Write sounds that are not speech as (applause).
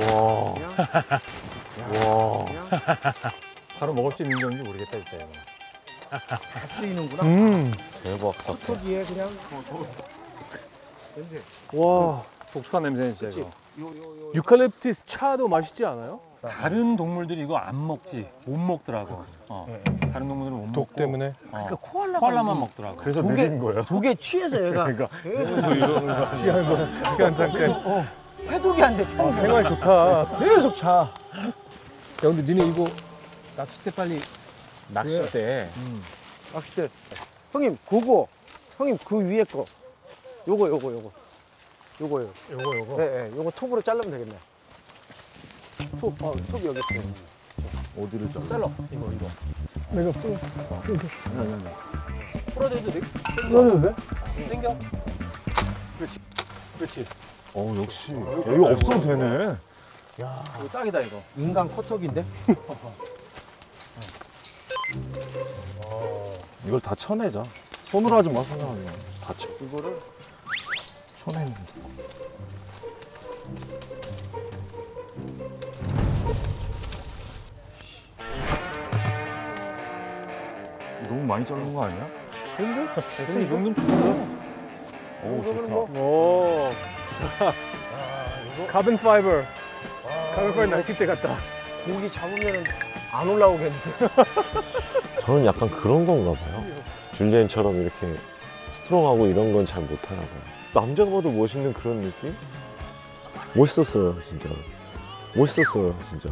와. 와. 바로 먹을 수 있는 건지 모르겠다 이거. 다 쓰이는구나. 음. 대박. 턱이에 그냥 와. 독특한 냄새는 진짜 이거. 유칼립투스 차도 맛있지 않아요? 다른 동물들이 이거 안 먹지. 못 먹더라고. 어. 다른 동물들은 못 먹고. 독 때문에. 어. 그러니까 코알라가 코알라만 이 먹더라고. 그래서 독에 느린 거야. 독에 취해서 얘가 그러니까. 계속 이러는 거. 시간 뭐 시간 잠깐. 어, 해독이 안 돼. 아, 평생 생활 좋다. 계속 자. 야 근데 니네 이거 낚싯대 빨리 낚싯대. 낚싯대. 형님 그거 형님 그 위에 거 요거 요거 요거 요거요. 요거 요거. 네, 네, 요거 톱으로 자르면 되겠네. 톱, 어, 톱 여기 있어요. 어디를 좀 잘라. 이거 이거. 내가 풀어. 풀어줘도 돼? 풀어도 돼? 당겨. 그렇지. 어 역시 여기 없어도 되네. 이거 딱이다 이거. 인간 커터기인데? 이걸 다 쳐내자. 손으로 하지 마, 손으로 하지 마. 다 쳐. 이거를 쳐내면 돼. 너무 많이 자르는 거 아니야? 이 정도면 좋다. 오 좋다. 오. carbon fiber. carbon fiber 낚싯대 같다. 고기 잡으면 안 올라오겠는데. (laughs) 저는 약간 그런 건가 봐요. 줄리엔처럼 이렇게 strong하고 이런 건 잘 못하나 봐요. 남자가 봐도 멋있는 그런 느낌? 멋있었어요, 진짜. 멋있었어요, 진짜.